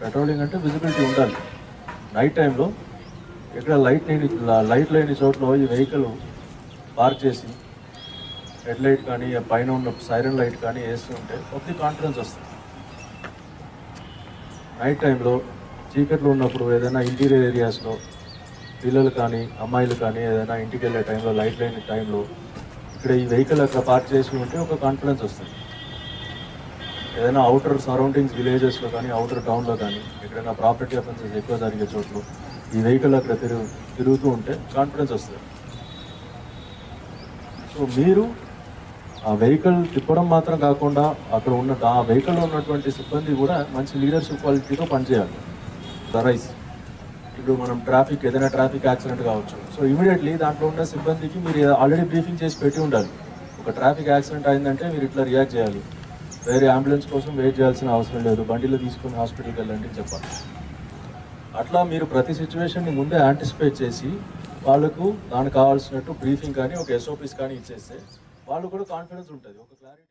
Patrolling అంటే visibility ఉండాలి. Night టైంలో ఎక్కడ లైట్ లేని లైట్ లేని చోట్ల ఈ వెహికల్ పార్క్ చేసి హెడ్ లైట్ కానీ పైన ఉన్న సైరన్ లైట్ కానీ వేస్తుంటే కొద్ది కాన్ఫిడెన్స్ వస్తుంది. నైట్ టైంలో చీకట్లో ఉన్నప్పుడు ఏదైనా ఇంటీరియర్ ఏరియాస్లో పిల్లలు కానీ అమ్మాయిలు కానీ ఏదైనా ఇంటికి వెళ్ళే టైంలో లైట్ లేని టైంలో ఇక్కడ ఈ వెహికల్ అక్కడ పార్క్ చేసి ఉంటే ఒక కాన్ఫిడెన్స్ వస్తుంది. ఏదైనా అవుటర్ సరౌండింగ్స్ విలేజెస్లో కానీ అవుటర్ టౌన్లో కానీ ఎక్కడైనా ప్రాపర్టీ అఫెన్సెస్ ఎక్కువ జరిగే చోట్ల ఈ వెహికల్ అక్కడ తిరుగు తిరుగుతూ ఉంటే కాన్ఫిడెన్స్ వస్తుంది. సో మీరు ఆ వెహికల్ తిప్పడం మాత్రం కాకుండా అక్కడ ఉన్న ఆ వెహికల్లో ఉన్నటువంటి సిబ్బంది కూడా మంచి లీడర్షిప్ క్వాలిటీతో పనిచేయాలి. రైస్. ఇప్పుడు మనం ట్రాఫిక్ ఏదైనా ట్రాఫిక్ యాక్సిడెంట్ కావచ్చు. సో ఇమీడియట్లీ దాంట్లో ఉన్న సిబ్బందికి మీరు ఆల్రెడీ బ్రీఫింగ్ చేసి పెట్టి ఉండాలి. ఒక ట్రాఫిక్ యాక్సిడెంట్ అయిందంటే మీరు ఇట్లా రియాక్ట్ చేయాలి. వేరే అంబులెన్స్ కోసం వెయిట్ చేయాల్సిన అవసరం లేదు. బండిలో తీసుకొని హాస్పిటల్కి వెళ్ళండి అని చెప్పాలి. అట్లా మీరు ప్రతి సిచ్యువేషన్ని ముందే యాంటిసిపేట్ చేసి వాళ్ళకు దానికి కావాల్సినట్టు బ్రీఫింగ్ కానీ ఒక ఎస్ఓపీస్ కానీ ఇచ్చేస్తే వాళ్ళు కూడా కాన్ఫిడెన్స్ ఉంటుంది. ఒక క్లారిటీ